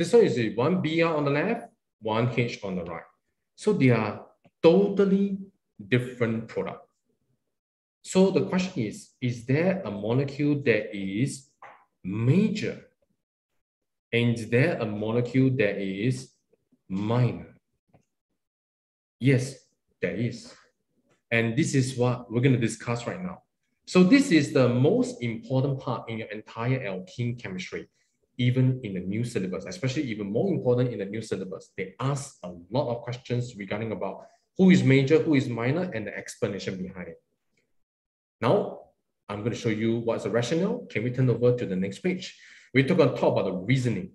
this one is one Br on the left, one H on the right. So they are totally different product. So the question is, is there a molecule that is major? And is there a molecule that is minor? Yes, there is. And this is what we're going to discuss right now. So this is the most important part in your entire alkene chemistry, even in the new syllabus, especially even more important in the new syllabus. They ask a lot of questions regarding about who is major, who is minor, and the explanation behind it. Now, I'm going to show you what's the rationale. Can we turn over to the next page? We talk about talk about the reasoning.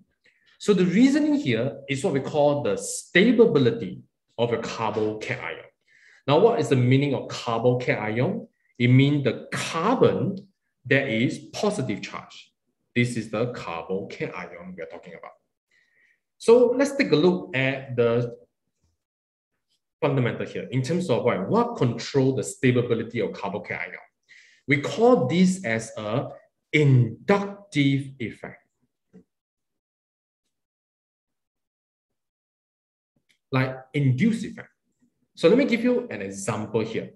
So the reasoning here is what we call the stability of a carbocation. Now, what is the meaning of carbocation? It means the carbon that is positive charge. This is the carbocation we are talking about. So let's take a look at the fundamental here in terms of what, what control the stability of carbocation. We call this as a inductive effect. Like induced effect. So let me give you an example here.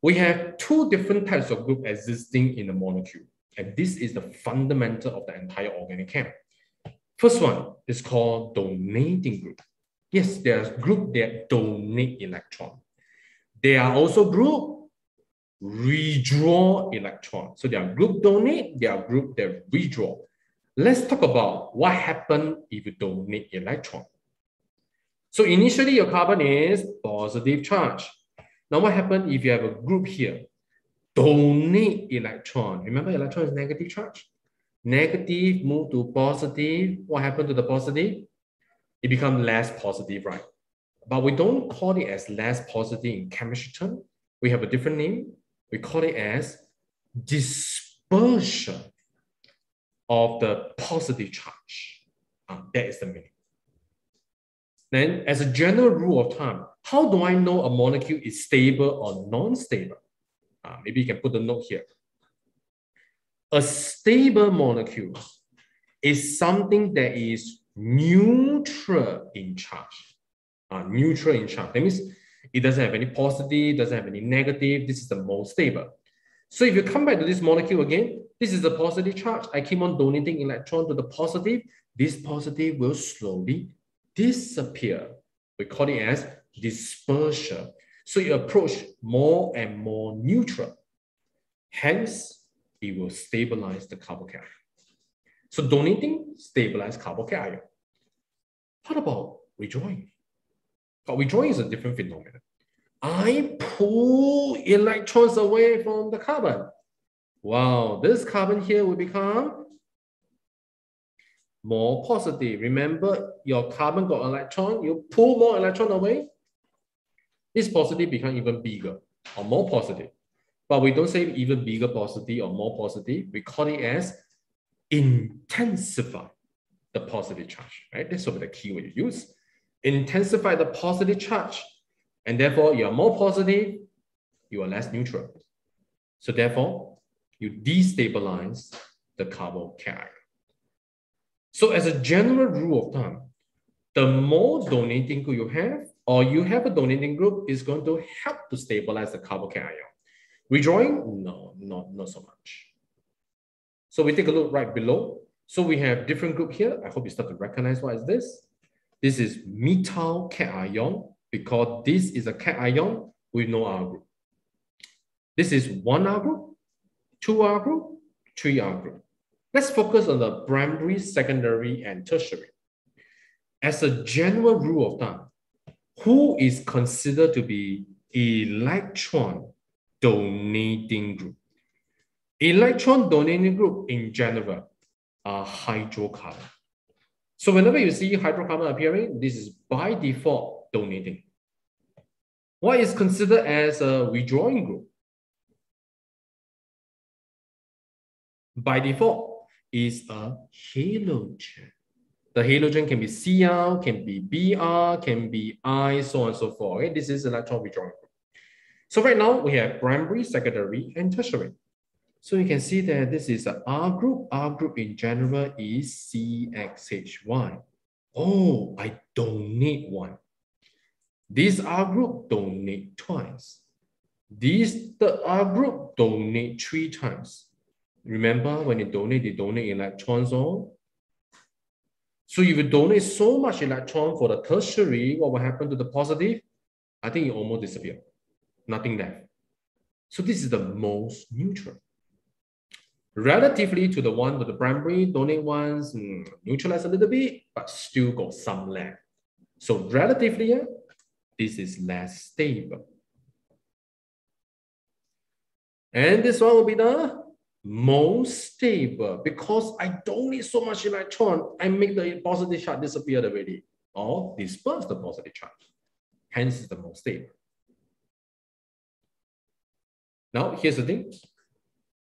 We have two different types of group existing in the molecule. And this is the fundamental of the entire organic chem. First one is called donating group. Yes, there's group that donate electron. There are also group withdraw electron. So there are group donate, there are group that withdraw. Let's talk about what happens if you donate electron. So initially your carbon is positive charge. Now what happens if you have a group here? Donate electron. Remember electron is negative charge. Negative move to positive. What happened to the positive? It becomes less positive, right? But we don't call it as less positive in chemistry term. We have a different name. We call it as dispersion of the positive charge. Um, that is the meaning. Then as a general rule of thumb, how do I know a molecule is stable or non-stable? Uh, maybe you can put a note here. A stable molecule is something that is neutral in charge. Uh, neutral in charge. That means it doesn't have any positive, doesn't have any negative. This is the most stable. So if you come back to this molecule again, this is a positive charge. I keep on donating electron to the positive. This positive will slowly disappear. We call it as dispersion. So you approach more and more neutral. Hence, it will stabilize the carbocation. So donating stabilize carbocation. What about withdrawing? But withdrawing is a different phenomenon. I pull electrons away from the carbon. Wow, this carbon here will become more positive. Remember, your carbon got electron, you pull more electron away, this positive become even bigger or more positive. But we don't say even bigger positive or more positive. We call it as intensify the positive charge, right? That's of the key word you use. Intensify the positive charge, and therefore you are more positive, you are less neutral. So therefore, you destabilize the carbocation. So as a general rule of thumb, the more donating you have, or you have a donating group, is going to help to stabilize the carbocation. Withdrawing? No, not, not so much. So we take a look right below. So we have different group here. I hope you start to recognize what is this. This is methyl cation because this is a cation with no R group. This is one R group, two R group, three R group. Let's focus on the primary, secondary, and tertiary. As a general rule of thumb, who is considered to be electron donating group? Electron donating group in general are hydrocarbon. So whenever you see hydrocarbon appearing, this is by default donating. What is considered as a withdrawing group? By default, is a halogen. The halogen can be Cl, can be Br, can be I, so on and so forth. Okay? This is electron withdrawal. So right now we have primary, secondary, and tertiary. So you can see that this is a R group. R group in general is CXHY. Oh, I donate one. This R group donate twice. This the R group donate three times. Remember when they donate, they donate electrons on. So if you donate so much electron for the tertiary, what will happen to the positive? I think it almost disappear. Nothing left. So this is the most neutral. Relatively to the one with the primary, donate ones, mm, neutralize a little bit, but still got some left. So relatively, this is less stable. And this one will be the most stable because I don't need so much electron. I make the positive charge disappear already or disperse the positive charge. Hence, it's the most stable. Now, here's the thing.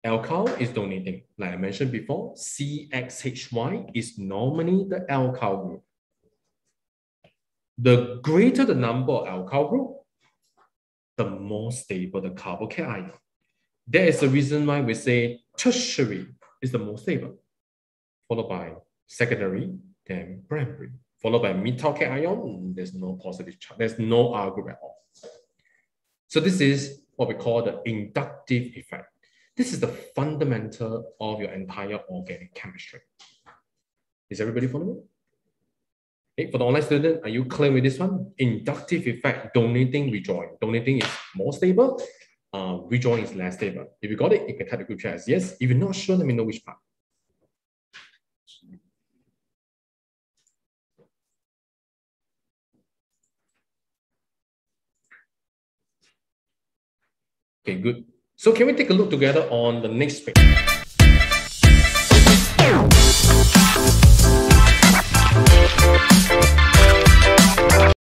Alkyl is donating. Like I mentioned before, CXHY is normally the alkyl group. The greater the number of alkyl group, the more stable the carbocation ion. That is the reason why we say tertiary is the most stable, followed by secondary, then primary, followed by methyl cation. There's no positive charge. There's no R group at all. So this is what we call the inductive effect. This is the fundamental of your entire organic chemistry. Is everybody following? Okay, for the online student, are you clear with this one? Inductive effect, donating, rejoin. Donating is more stable, uh, which one is less stable. If you got it, you can type the group chat as yes. If you're not sure, let me know which part. Okay, good. So can we take a look together on the next page?